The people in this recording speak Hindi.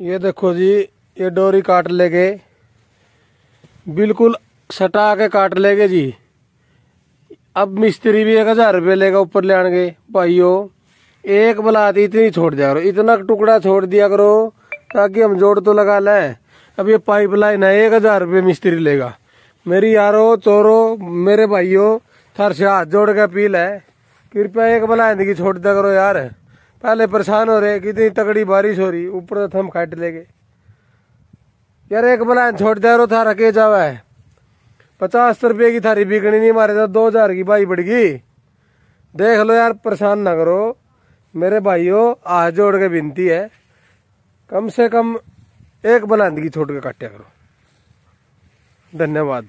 ये देखो जी, ये डोरी काट लेगे। बिल्कुल सटा के काट लेगे जी। अब मिस्त्री भी एक हज़ार रुपये लेगा ऊपर ले आएँगे। भाइयों, एक बलाती इतनी छोड़ दिया करो, इतना टुकड़ा छोड़ दिया करो, ताकि हम जोड़ तो लगा लें। अब ये पाइप लाइन है, एक हज़ार रुपये मिस्त्री लेगा। मेरी यारो चोरो मेरे भाइयों, थर से हाथ जोड़ के अपील है। कृपया एक बलाइन की छोड़ दिया करो यार। पहले परेशान हो रहे कितनी तगड़ी बारिश हो रही, ऊपर तो हम काट लेगे। यार, एक बलाइन छोड़ दिया करो थारा के जावा है। पचास रुपये की थारी बिकनी नहीं मारे तो दो हज़ार की भाई बढ़ गई। देख लो यार, परेशान ना करो। मेरे भाइयों, हाथ जोड़ के विनती है, कम से कम एक बुलंद की छोड़ के काटा करो। धन्यवाद।